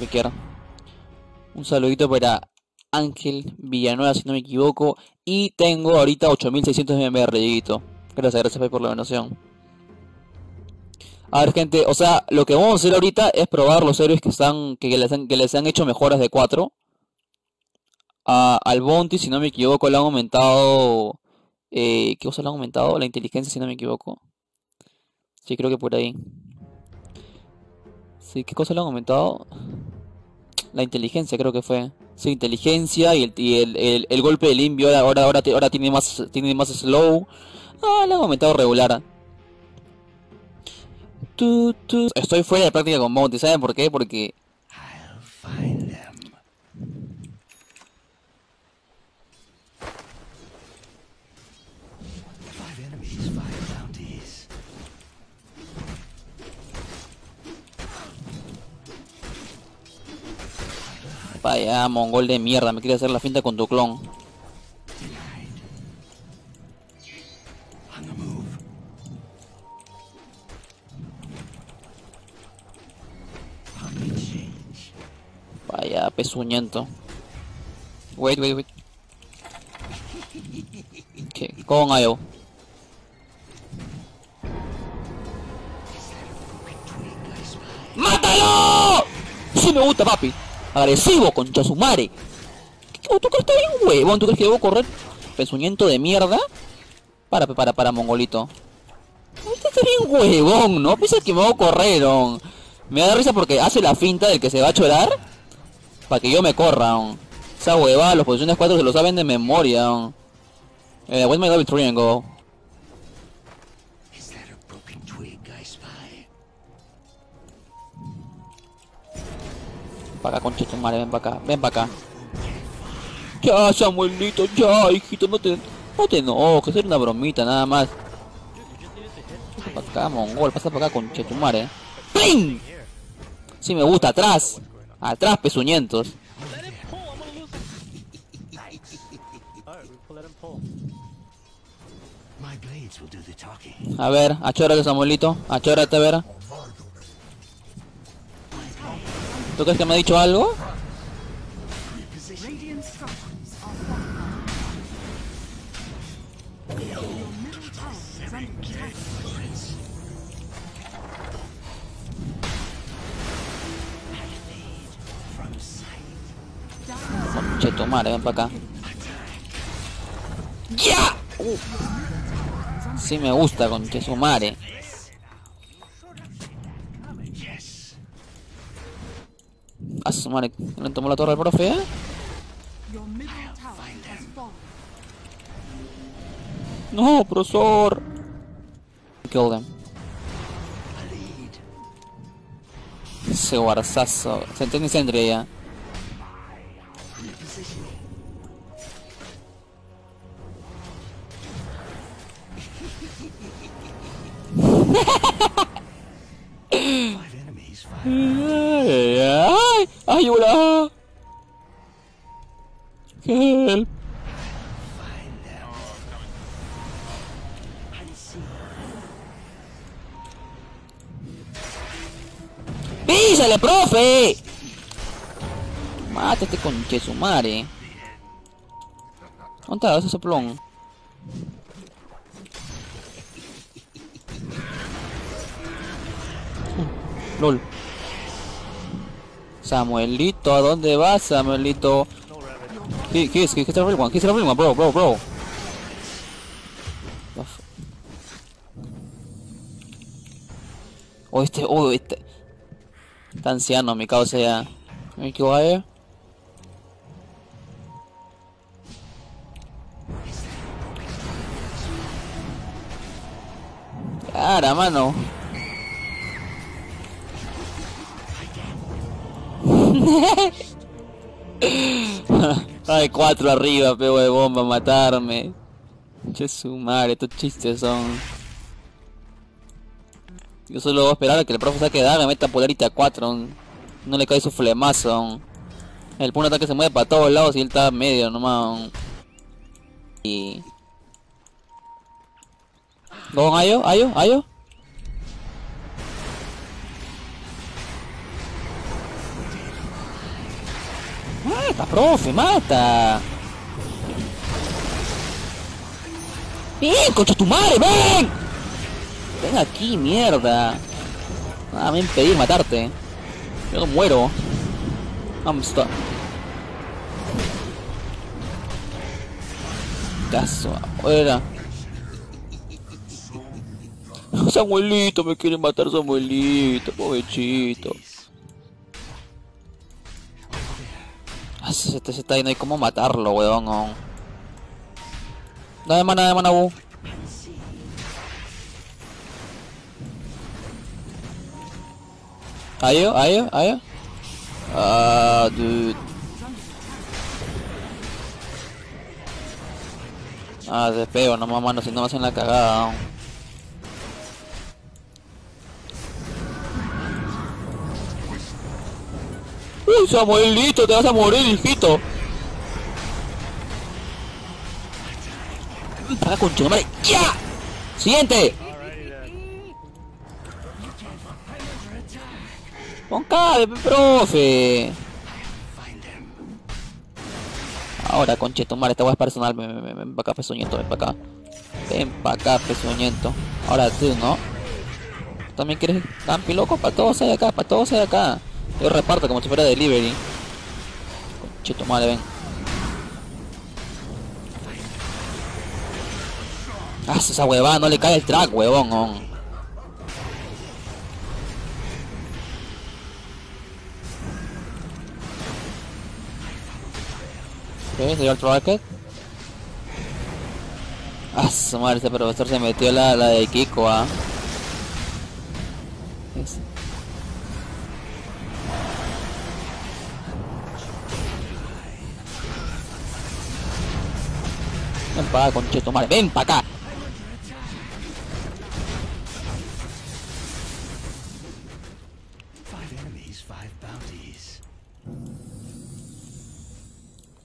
piquear. Un saludito para Ángel Villanueva, si no me equivoco. Y tengo ahorita 8600 MMR, Dieguito. Gracias, gracias por la donación. A ver, gente, o sea, lo que vamos a hacer ahorita es probar los héroes que están que les han, que les han hecho mejoras de 4. al Bounty, si no me equivoco, le han aumentado. Eh, ¿Qué cosa le han aumentado? La inteligencia, si no me equivoco. Sí, creo que por ahí. Sí, ¿qué cosa le han aumentado? La inteligencia, creo que fue. Sí, inteligencia y el, el, golpe del limpio ahora, ahora, ahora, tiene, más, tiene más slow. Ah, le han aumentado regular. Estoy fuera de práctica con Bounty, ¿saben por qué? Porque... Mongol de mierda, me quiere hacer la finta con tu clon. Vaya, pezuñento. Wait, wait, wait. ¿Qué? Con Ayo. ¡Mátalo! Sí me gusta, papi. Agresivo, concha su madre. ¿Tú crees que bien huevón? ¿Tú crees que debo correr? Pezuñento de mierda. Para, para, para, mongolito. Este está bien huevón, ¿no? Piensa que me voy a correr, Me da risa porque hace la finta del que se va a chorar. Para que yo me corra, Esa huevada, los posiciones 4 se lo saben de memoria, Eh, where's my 3 Para acá, conchito, madre, ven para acá, ven para acá. Ya, Samuelito, ya, hijito, no te, no te enojes, es una bromita nada más. Pasa para acá, mongol, pasa para acá, conchito, madre. ¡Ping! Sí me gusta, atrás. Atrás, pezuñentos. A ver, achórate Samuelito, achórate, a ver. ¿Tú crees que me ha dicho algo? Conche tu madre, ven para acá. ¡Ya! Uh. Sí me gusta, su madre. A su madre, ¿le tomó la torre al profe, eh? No, profesor. Kill them. Ese guarzazo. Se entiende Sentry ya. ¡Ay! ¡Ayuda! ¡Help! ¡Písale, profe! Mátate con Chesumare. ¿Dónde está ese soplón? LOL. Samuelito, ¿a dónde vas, Samuelito? ¿Qué, qué es? ¿Qué, qué es el real one? ¿Qué es el real one, bro, bro, bro? Oh, este, oh, este. Está anciano, mi causa ya. ¿Me equivoco ahí? Cara, mano. Hay cuatro arriba, pego de bomba, matarme. Che su madre, estos chistes son. Yo solo voy a esperar a que el profe saque me meta polarita a 4. No le cae su flemazo. El punto ataque se mueve para todos lados y él está medio nomás. Y. ¿Go Ayo? ¿Ayo? ¿Ayo? Mata, profe, mata. Ven, concha tu madre, ven. Ven aquí, mierda. Ah, me impedir matarte. Yo no muero. Stuck. Caso, era. Samuelito, me quiere matar Samuelito, pobrecito. Ah, se, está ahí, no hay cómo matarlo, weón. No. Dame mana, dame mana, bu. Ayo, ayo, ayo. Ah, dude. Ah, de feo, no mamá, si no me hacen la cagada. Uy, Samuelito, te vas a morir, hijito. Para con madre. ¡Ya! Siguiente. Con cabe, profe. Ahora, conchetumare, te voy a personal. Ven, ven, ven, para acá, pezuñento, ven para acá. Ven para acá, pezuñento. Ahora tú, ¿no? ¿También quieres campi, loco? Para todos hay acá, para todos hay acá. Yo reparto como si fuera delivery. Conchetumare, ven. Ah, esa huevada, no le cae el track, huevón. On. Ok, dio el tracket. Ah, su madre, ese profesor se metió la, de Kiko, ah. Para acá, madre, ven para acá.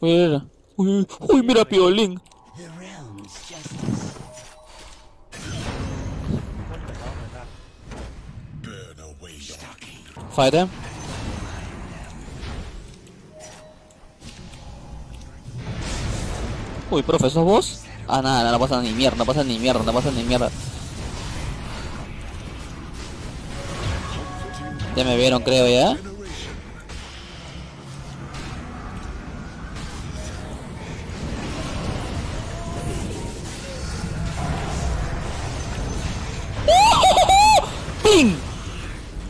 Mira. Uy, uy, mira Piolín. Fight him. Uy, profe, ¿sos vos? Ah, nada, no pasa ni mierda, no pasa ni mierda, no pasa ni mierda. Ya me vieron, creo, ¿ya?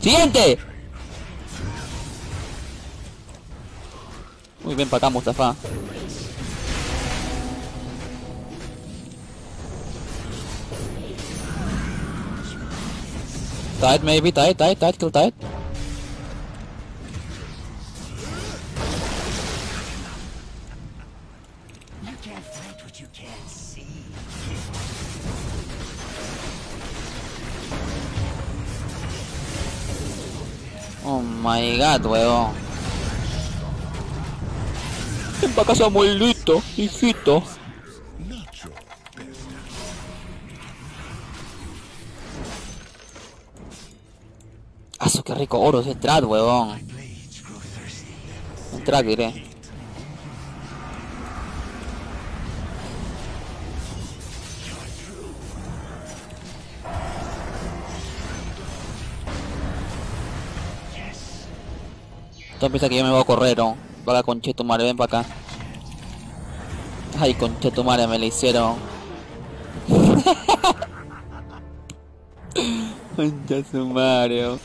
¡Siguiente! Muy bien para acá, Mustafa. Tight, maybe, tight, tight, tight, kill tight. Oh my god, weón. Ven para casa, Samuelito, hijito. Rico oro ese trad, weón. Un trad, diré. Tú piensas que yo me voy a correr, ¿no? Para conchetumare, ven para acá. Ay, conchetumare, me la hicieron. Concha su Mario.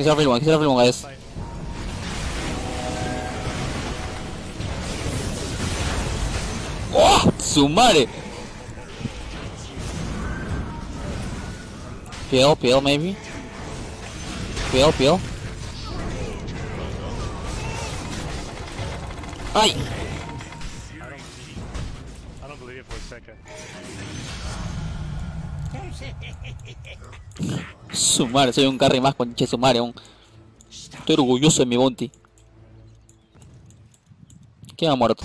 He's everyone, he's everyone guys. ¡Oh! ¡Su madre! Peel, peel, maybe? Peel, peel. ¡Ay! I don't believe it for a second. Su soy un carry más con su. Estoy orgulloso de mi bounty. ¿Quién ha muerto?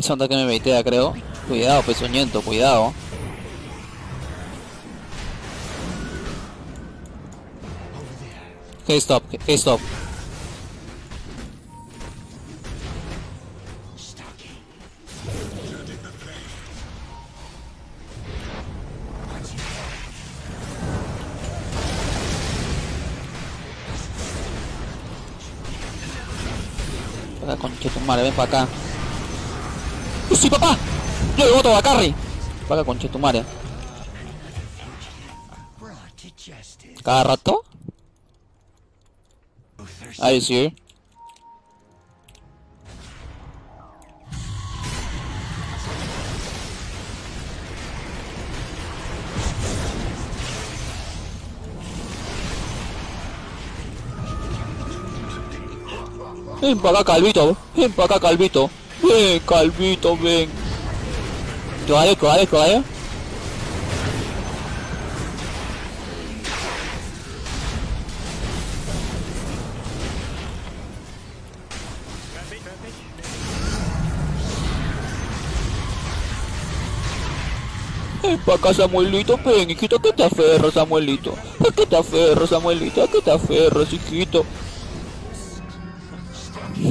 Santa que me meitea, creo. Cuidado, pues, pezuñento, cuidado. Hey, stop, hey, stop. Para concha tu madre, ven para acá. ¡Uh, ¡Sí, papá! ¡Yo le voto a Carry! Para acá, concha tu madre. ¿Cada rato? Are you Ven para acá, Calvito. Ven para acá, Calvito. Ven, Calvito, ven. Caballo. Rampage, rampage. Ven para acá, Samuelito, ven, hijito, ¿a qué te aferras, Samuelito? ¿A qué te aferras, Samuelito? ¿A qué te aferras, hijito?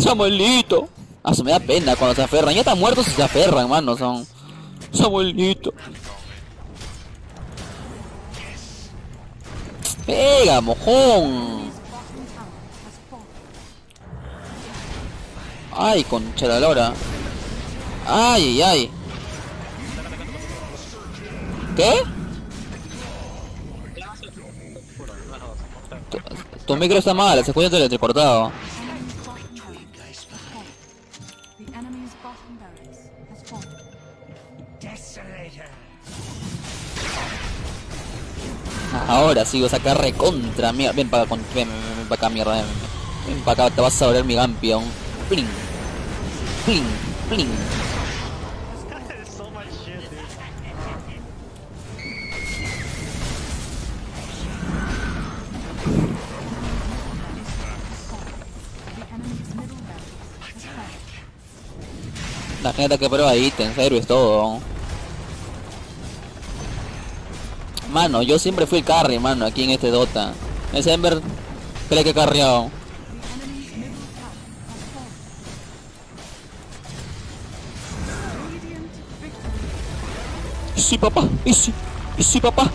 Samuelito. Ah, se me da pena cuando se aferran. Ya están muertos y se aferran, mano. Son. Samuelito. Pega, mojón. Ay, concha la lora. Ay, ay. ¿Qué? Tu, micro está mal, se escucha teletransportado. Ahora sí, sacar recontra mierda. Ven para acá, ven, para mierda. Ven, ven. Acá, te vas a doler mi Gampion. Pling. Pling. Pling. La gente que prueba ítems, héroes, todo. Mano, yo siempre fui el carry, mano, aquí en este Dota. Ese Ember que he carriado. Sí, papá, y sí, sí, papá.